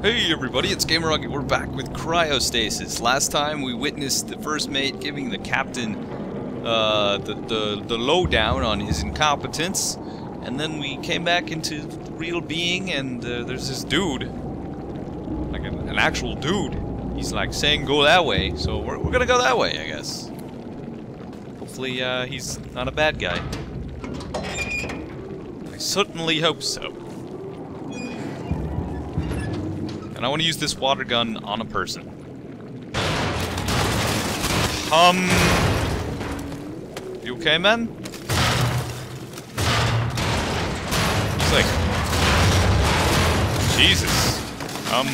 Hey everybody, it's Gameragi. We're back with Cryostasis. Last time we witnessed the first mate giving the captain uh, the, the, the lowdown on his incompetence, and then we came back into real being and uh, there's this dude, like an, an, actual dude. He's like saying go that way, so we're, we're gonna go that way, I guess. Hopefully uh, he's not a bad guy. I certainly hope so. And I want to use this water gun on a person. Um... You okay, man? Like... Jesus. Um...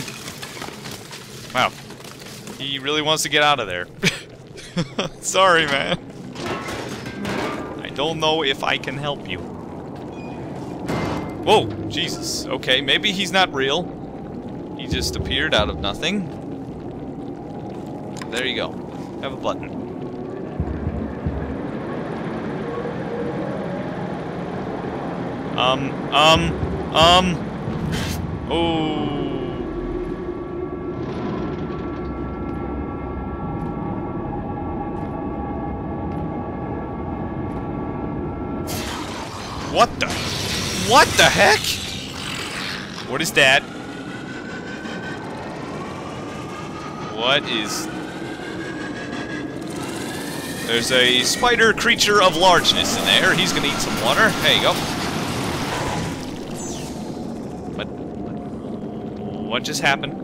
Wow. He really wants to get out of there. Sorry, man. I don't know if I can help you. Whoa, Jesus. Okay, maybe he's not real. Just appeared out of nothing. There you go. Have a button. Um, um, um. Oh. What the? What the heck? What is that? What is... There's a spider creature of largeness in there. He's gonna eat some water. There you go. What? What just happened?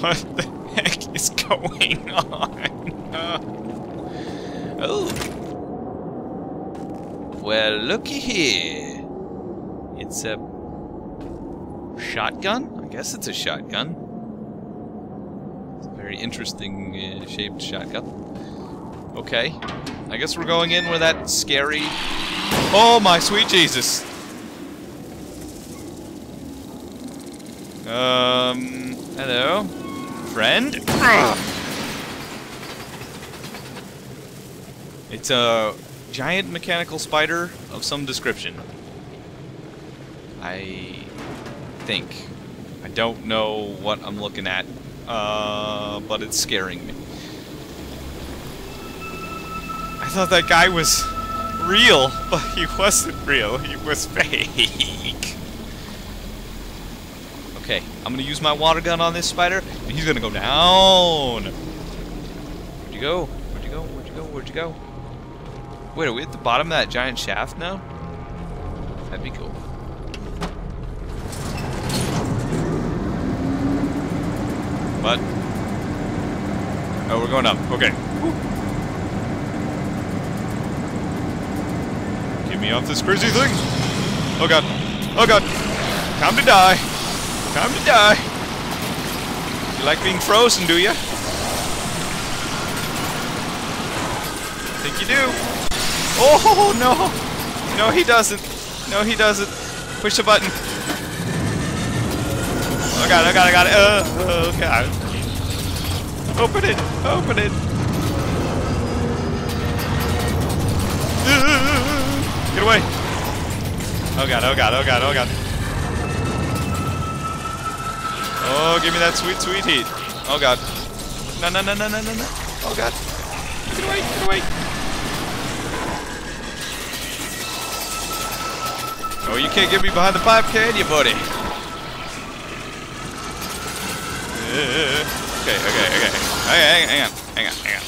what the heck is going on? Uh, oh. Well, looky here. It's a shotgun? I guess it's a shotgun very interesting uh, shaped shotgun. Okay. I guess we're going in with that scary... Oh my sweet Jesus! Um... Hello? Friend? It's a giant mechanical spider of some description. I think. I don't know what I'm looking at uh, but it's scaring me. I thought that guy was real, but he wasn't real. He was fake. Okay, I'm gonna use my water gun on this spider, and he's gonna go down. Where'd you go? Where'd you go? Where'd you go? Where'd you go? Wait, are we at the bottom of that giant shaft now? That'd be cool. What? Oh, we're going up. Okay. Get me off this crazy thing. Oh god. Oh god. Time to die. Time to die. You like being frozen, do you? I think you do. Oh, no. No, he doesn't. No, he doesn't. Push the button. Oh god, oh god, I got it. Uh, oh god. Open it! Open it! Get away! Oh god, oh god, oh god, oh god. Oh, give me that sweet, sweet heat. Oh god. No, no, no, no, no, no, no. Oh god. Get away, get away. Oh, you can't get me behind the pipe, can you, buddy? Okay, okay, okay. Okay, hang on, hang on, hang on, hang on.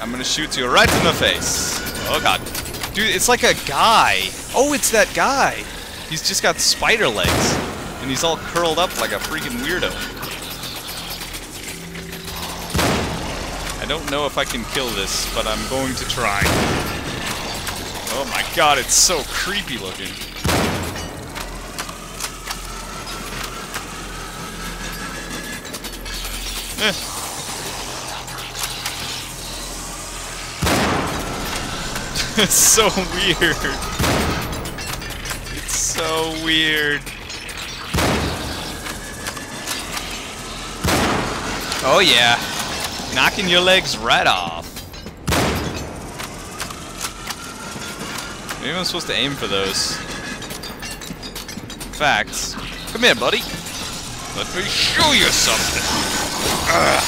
I'm gonna shoot you right in the face. Oh god. Dude, it's like a guy. Oh, it's that guy. He's just got spider legs. And he's all curled up like a freaking weirdo. I don't know if I can kill this, but I'm going to try. Oh my god, it's so creepy looking. Eh. it's so weird. It's so weird. Oh yeah. Knocking your legs right off. Maybe I'm supposed to aim for those. facts. Come here, buddy. Let me show you something. Ugh.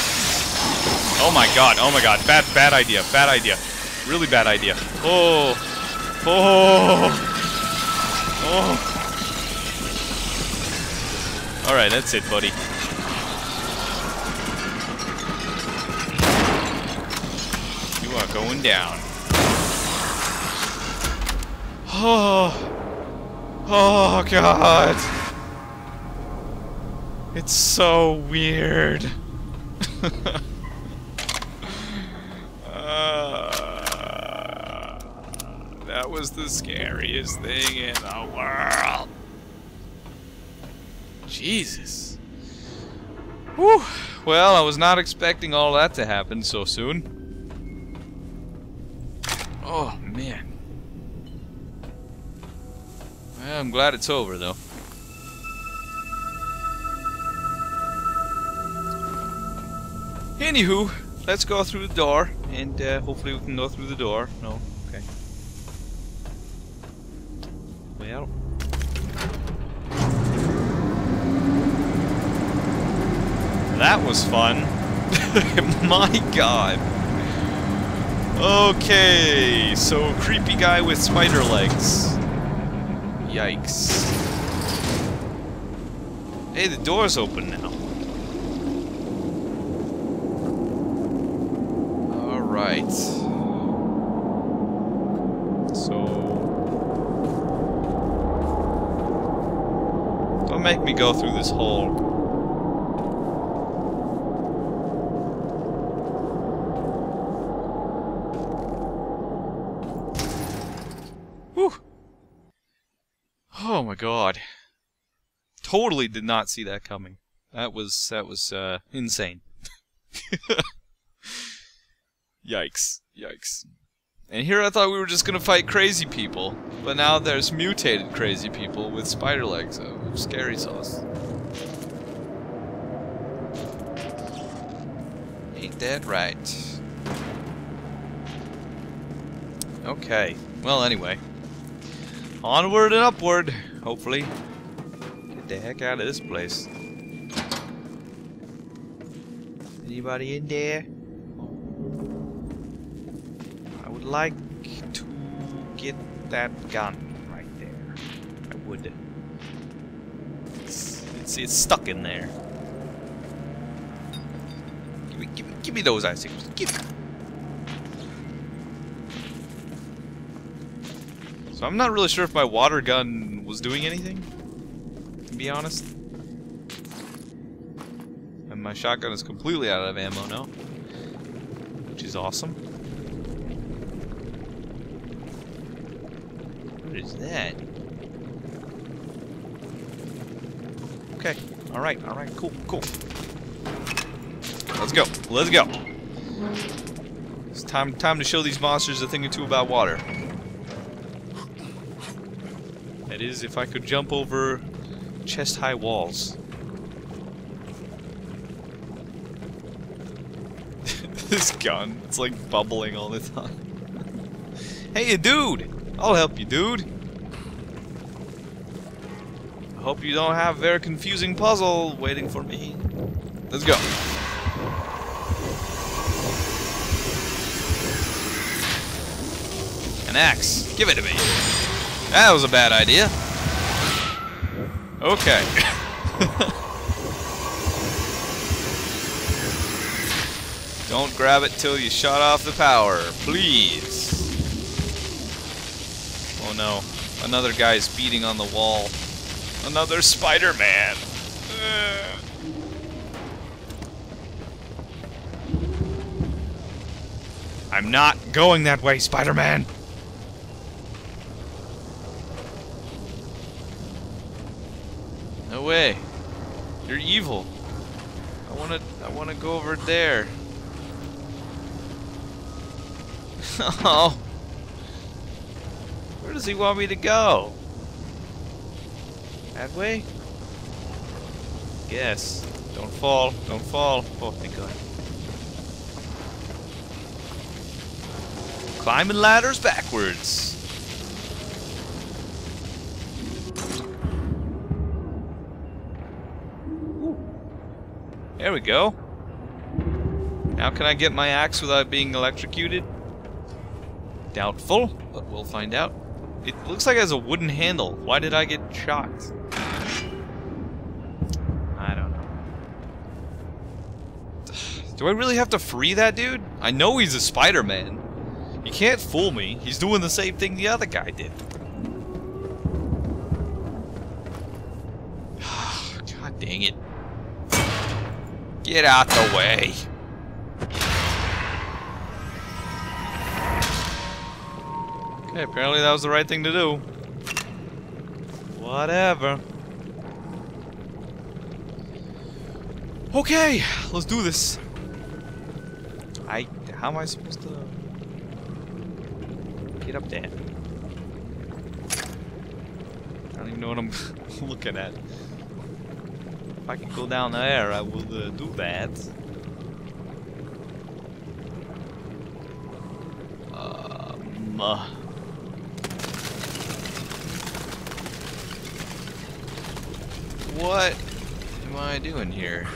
Oh my god, oh my god. Bad, bad idea, bad idea. Really bad idea. Oh. Oh. Oh. Alright, that's it, buddy. You are going down. Oh. Oh, God. It's so weird. Uh, that was the scariest thing in the world. Jesus. Whew. Well, I was not expecting all that to happen so soon. Oh, man. Well, I'm glad it's over, though. Anywho, let's go through the door, and uh, hopefully we can go through the door. No? Okay. Well... That was fun. My god. Okay, so creepy guy with spider legs. Yikes. Hey, the door's open now. Alright. So... Don't make me go through this hole. Oh my god. Totally did not see that coming. That was that was uh, insane. Yikes. Yikes. And here I thought we were just gonna fight crazy people, but now there's mutated crazy people with spider legs. Oh, scary sauce. Ain't that right? Okay. Well, anyway. Onward and upward, hopefully. Get the heck out of this place. Anybody in there? I would like to get that gun right there. I would. It's, it's, it's stuck in there. Give me, give me, give me those icicles. Give me. So I'm not really sure if my water gun was doing anything, to be honest. And my shotgun is completely out of ammo now, which is awesome. What is that? Okay, alright, alright, cool, cool. Let's go, let's go. It's time, time to show these monsters a thing or two about water. That is, if I could jump over chest-high walls. this gun, it's like bubbling all the time. hey, dude! I'll help you, dude! I hope you don't have a very confusing puzzle waiting for me. Let's go. An axe. Give it to me. That was a bad idea. Okay. Don't grab it till you shut off the power, please. No. Another guy's beating on the wall. Another Spider-Man. I'm not going that way, Spider-Man. No way. You're evil. I wanna I wanna go over there. oh does he want me to go? That way? Yes. Don't fall. Don't fall. Oh, thank God. Climbing ladders backwards. Ooh. There we go. Now can I get my axe without being electrocuted? Doubtful, but we'll find out. It looks like it has a wooden handle. Why did I get shocked? I don't know. Do I really have to free that dude? I know he's a Spider-Man. You can't fool me. He's doing the same thing the other guy did. God dang it. Get out the way. Apparently that was the right thing to do. Whatever. Okay, let's do this. I... How am I supposed to... Get up there? I don't even know what I'm looking at. If I can go down there, I will uh, do that. Um... Uh, what am I doing here?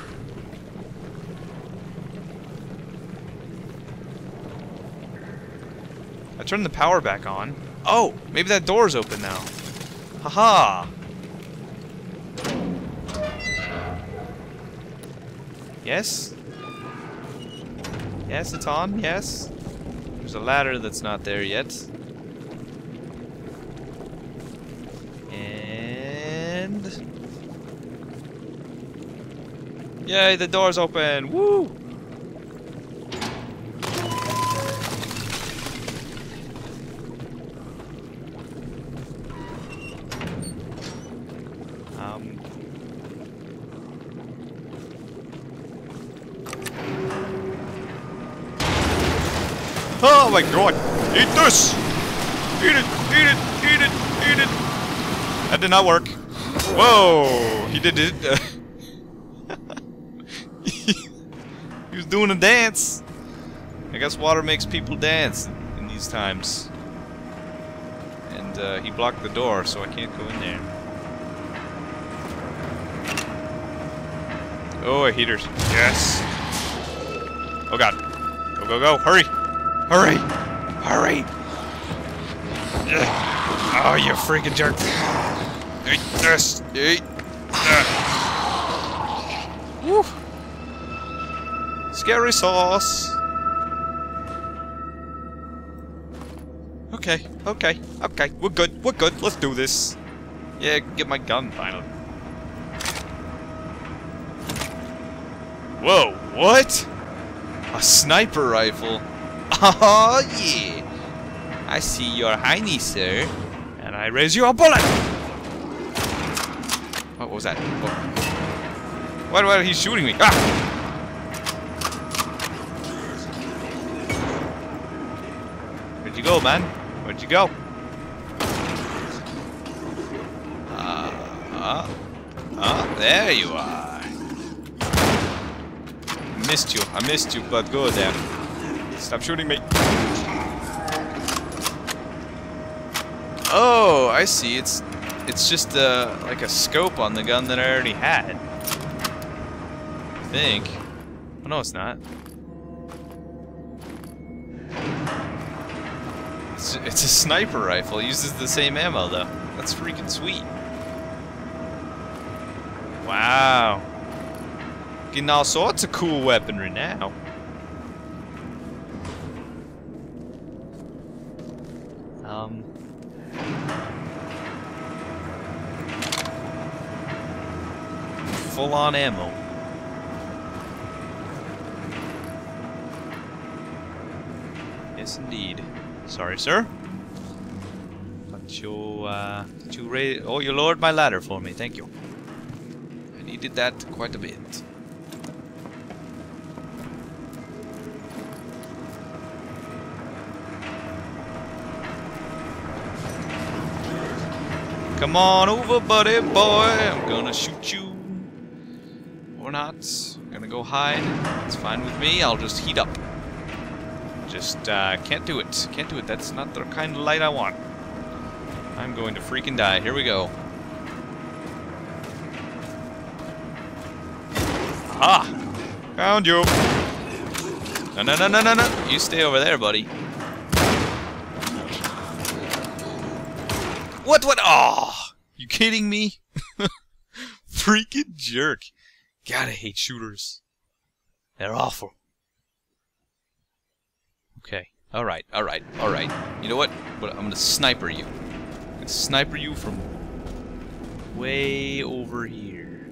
I turned the power back on. Oh, maybe that door's open now. Haha. Yes? Yes, it's on, yes. There's a ladder that's not there yet. And... Yay, the door's open! Woo! Um... Oh my god! Eat this! Eat it! Eat it! Eat it! Eat it! That did not work. Whoa! He did it. he was doing a dance. I guess water makes people dance in these times. And uh, he blocked the door, so I can't go in there. Oh, heaters. Yes. Oh god. Go, go, go. Hurry. Hurry. Hurry. Oh, you freaking jerk. Eat this. Woo. Scary sauce. Okay, okay, okay. We're good. We're good. Let's do this. Yeah, get my gun finally. Whoa, what? A sniper rifle? Oh, yeah. I see your hiney, sir. And I raise you a bullet! What was that? What? Why, why he's shooting me? Ah! Man? Where'd you go? Ah, uh, uh, there you are. Missed you. I missed you, but go there. Stop shooting me. Oh, I see. It's it's just uh, like a scope on the gun that I already had. I think. Oh, no, it's not. It's, it's a sniper rifle. It uses the same ammo, though. That's freaking sweet. Wow. Getting all sorts of cool weaponry now. Um. Full on ammo. Yes, indeed. Sorry, sir. But you, uh, you raise. Oh, you lowered my ladder for me. Thank you. I needed that quite a bit. Come on over, buddy boy. I'm gonna shoot you. Or not. I'm gonna go hide. It's fine with me. I'll just heat up. Just, uh, can't do it. Can't do it. That's not the kind of light I want. I'm going to freaking die. Here we go. Ah! Found you. No, no, no, no, no, no. You stay over there, buddy. What, what? Oh, you kidding me? Freaking jerk. Gotta hate shooters. They're awful. Okay. Alright, alright, alright. You know what? I'm gonna sniper you. Gonna sniper you from way over here.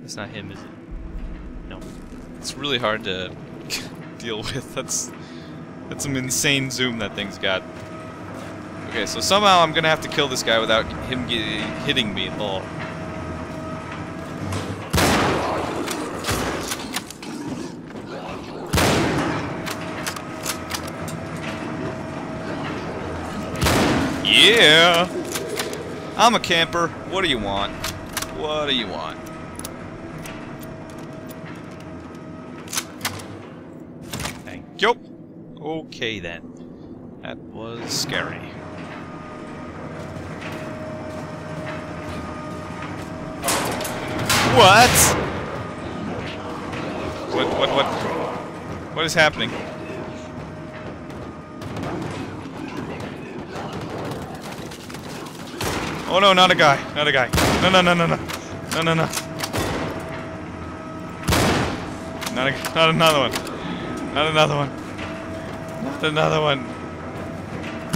That's not him, is it? No. It's really hard to deal with. That's that's some insane zoom that thing's got. Okay, so somehow I'm gonna have to kill this guy without him hitting me at Yeah! I'm a camper. What do you want? What do you want? Thank you. Okay then. That was scary. What? What, what, what? What is happening? Oh no, not a guy. Not a guy. No, no, no, no, no. No, no, no. Not, a, not another one. Not another one. Not another one.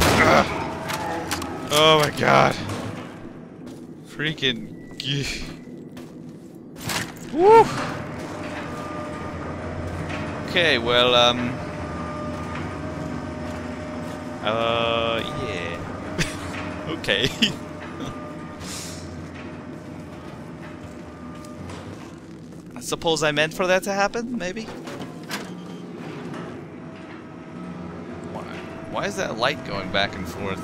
Ugh. Oh my god. Freaking... Woo! Okay, well, um... Uh, yeah. okay. suppose I meant for that to happen, maybe? Why, why is that light going back and forth?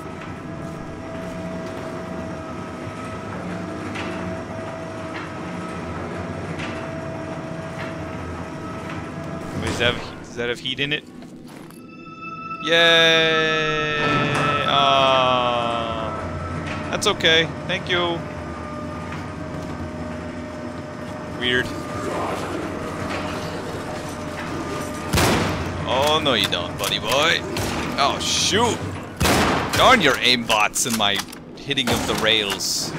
Does that, have, does that have heat in it? Yay! Ah, that's okay. Thank you. Weird. No you don't, buddy boy. Oh, shoot! Darn your aimbots and my hitting of the rails.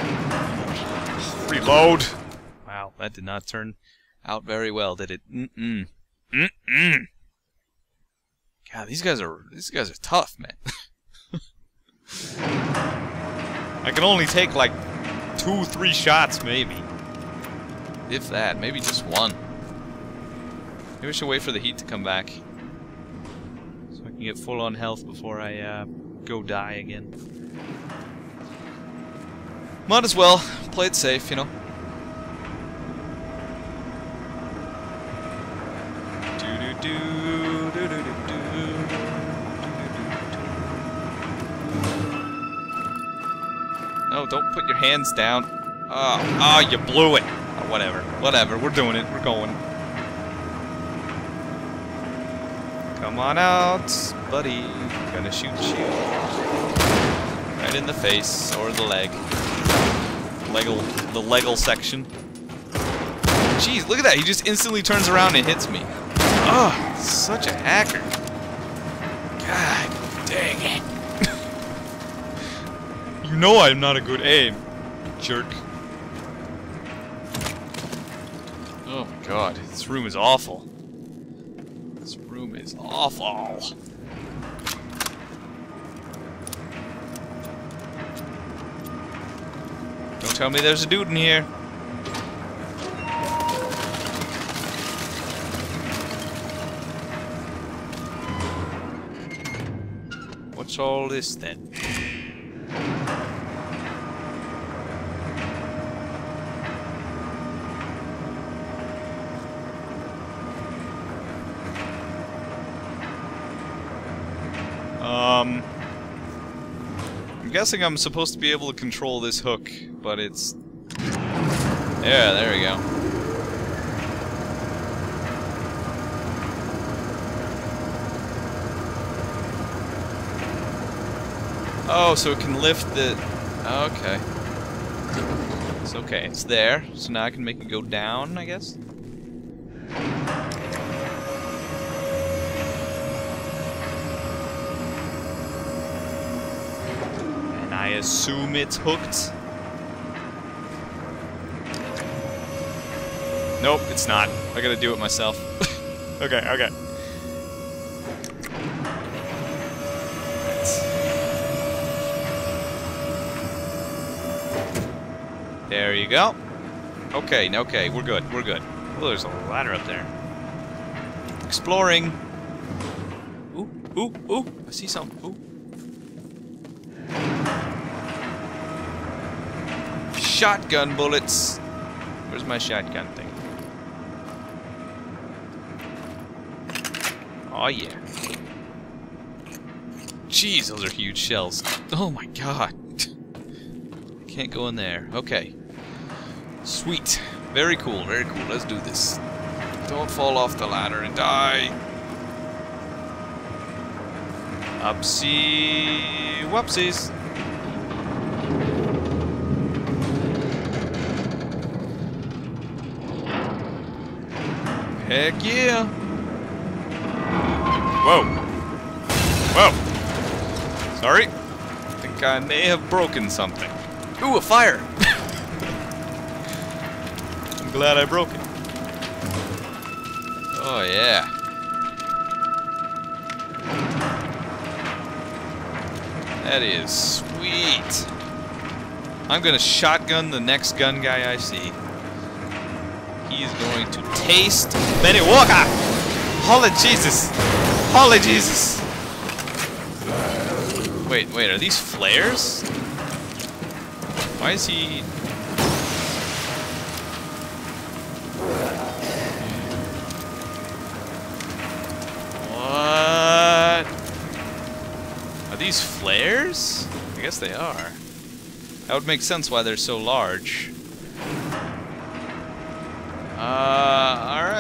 Reload! Wow, that did not turn out very well, did it? Mm-mm. Mm-mm. God, these guys are these guys are tough, man. I can only take like two, three shots, maybe. If that, maybe just one. Maybe I should wait for the heat to come back. Get full on health before I uh, go die again. Might as well play it safe, you know. No, don't put your hands down. Oh, oh, you blew it. Oh, whatever, whatever. We're doing it. We're going. Come on out, buddy. Gonna shoot you. Right in the face or the leg. Legal, the legal section. Jeez, look at that. He just instantly turns around and hits me. Oh, such a hacker. God dang it. you know I'm not a good aim, jerk. Oh my god, this room is awful. Is awful. Don't tell me there's a dude in here. What's all this then? Um, I'm guessing I'm supposed to be able to control this hook, but it's... Yeah, there we go. Oh, so it can lift the... Okay. It's okay. It's there. So now I can make it go down, I guess? Assume it's hooked. Nope, it's not. I gotta do it myself. okay, okay. There you go. Okay, okay, we're good, we're good. Oh, there's a ladder up there. Exploring. Ooh, ooh, ooh, I see something. Ooh. Shotgun bullets. Where's my shotgun thing? Oh yeah. Jeez, those are huge shells. Oh my god. Can't go in there. Okay. Sweet. Very cool, very cool. Let's do this. Don't fall off the ladder and die. Upsy whoopsies. Heck yeah. Whoa. Whoa. Sorry. I think I may have broken something. Ooh, a fire! I'm glad I broke it. Oh, yeah. That is sweet. I'm gonna shotgun the next gun guy I see. He is going to taste Benny Walker! Holy Jesus! Holy Jesus! Wait, wait, are these flares? Why is he... What? Are these flares? I guess they are. That would make sense why they're so large. Uh,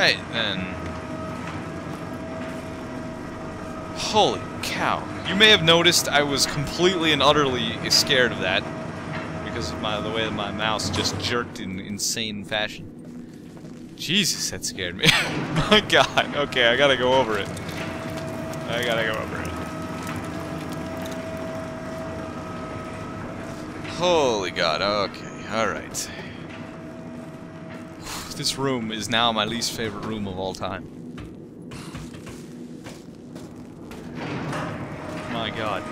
alright then. Holy cow. You may have noticed I was completely and utterly scared of that because of my, the way that my mouse just jerked in insane fashion. Jesus, that scared me. my god. Okay, I gotta go over it. I gotta go over it. Holy god, okay, alright. This room is now my least favorite room of all time. My god.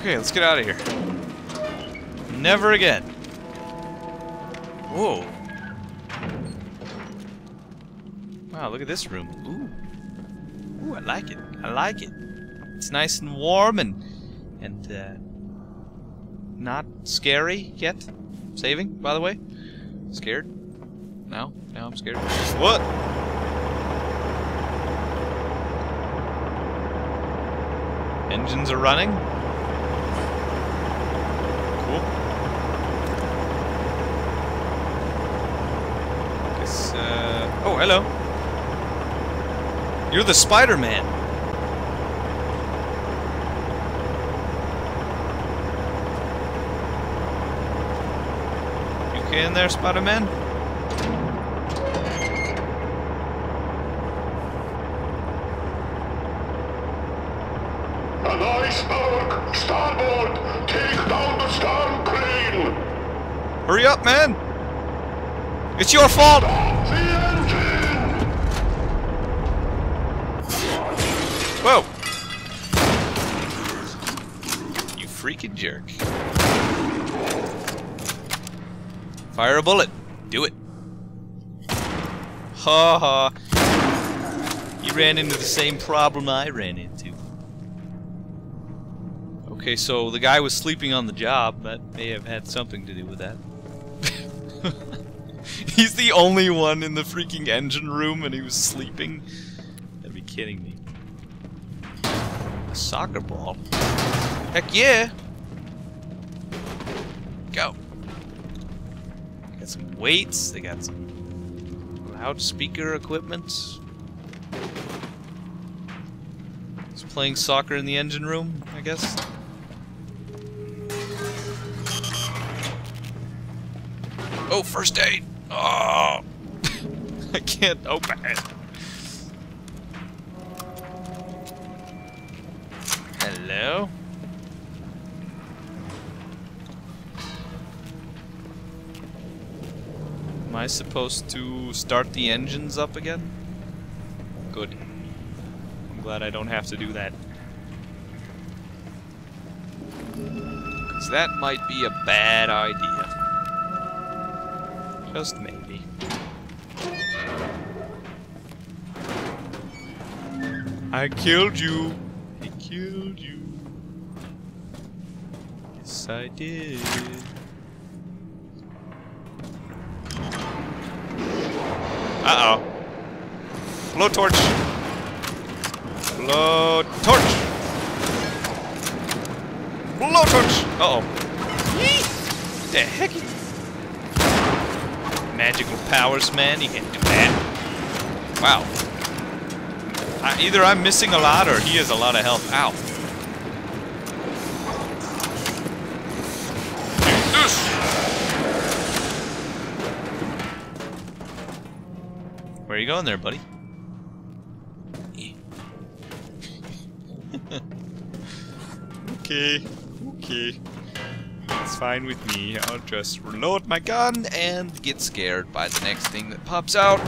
Okay, let's get out of here. Never again. Whoa. Wow, look at this room. Ooh. Ooh, I like it. I like it. It's nice and warm and and uh, not scary yet. Saving, by the way. Scared? No, Now I'm scared. What? Engines are running? Cool. Guess, uh... Oh, hello. You're the Spider-Man. In there, Spider-Man? An iceberg! Starboard! Take down the storm crane! Hurry up, man! It's your fault! The engine! Whoa! You freaking jerk. Fire a bullet. Do it. Ha ha. You ran into the same problem I ran into. Okay, so the guy was sleeping on the job. That may have had something to do with that. He's the only one in the freaking engine room and he was sleeping? Gotta be kidding me. A soccer ball? Heck yeah! Go weights. They got some loudspeaker equipment. He's playing soccer in the engine room, I guess. Oh, first aid! Oh! I can't open it. Hello? I supposed to start the engines up again? Good. I'm glad I don't have to do that. Because that might be a bad idea. Just maybe. I killed you. I killed you. Yes, I did. Uh-oh. Blow torch. Blow torch. Blow torch. Uh-oh. The heck? Magical powers, man. You can do that. Wow. I, either I'm missing a lot or he has a lot of health. Ow. You going there, buddy? okay, okay. It's fine with me. I'll just reload my gun and get scared by the next thing that pops out.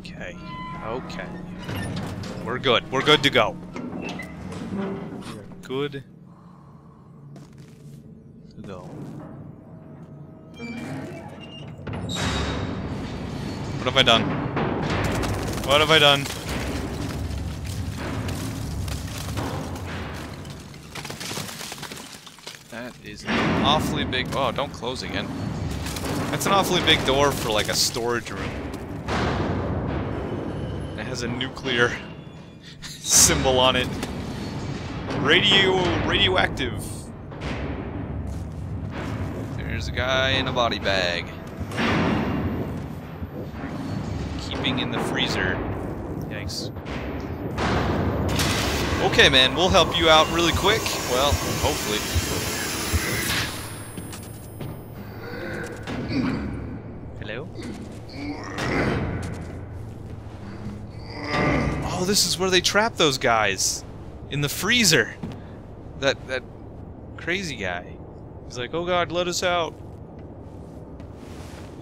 Okay, okay. We're good. We're good to go. We're good What have I done? What have I done? That is an awfully big... Oh, don't close again. That's an awfully big door for, like, a storage room. It has a nuclear symbol on it. Radio... radioactive. There's a guy in a body bag. Keeping in the freezer. Yikes. Okay, man, we'll help you out really quick. Well, hopefully. Hello? Oh, this is where they trap those guys. In the freezer. That, that crazy guy. He's like, oh god, let us out.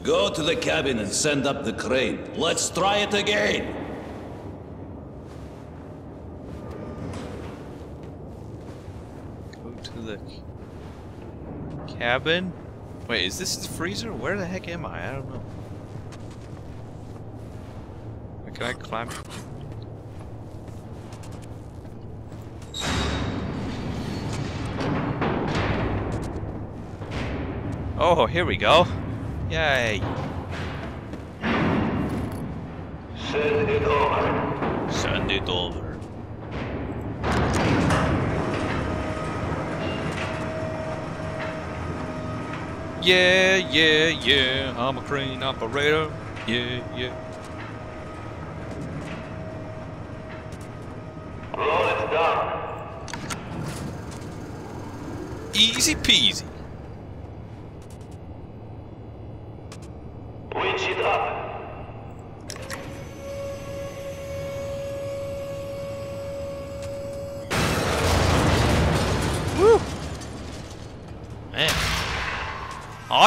Go to the cabin and send up the crane. Let's try it again. Go to the cabin. Wait, is this the freezer? Where the heck am I? I don't know. Can I climb? Oh, here we go. Yay. Send it over. Send it over. Yeah, yeah, yeah, I'm a crane operator. Yeah, yeah. Roll it down. Easy peasy.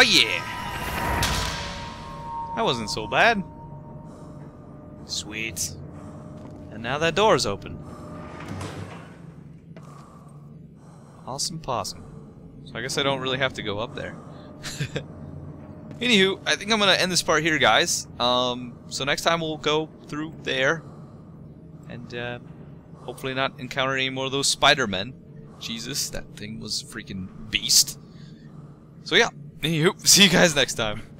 Oh yeah! That wasn't so bad. Sweet. And now that door's open. Awesome possum. So I guess I don't really have to go up there. Anywho, I think I'm gonna end this part here, guys. Um, so next time we'll go through there, and uh, hopefully not encounter any more of those Spider-Men. Jesus, that thing was a freaking beast. So yeah, anywho, see you guys next time.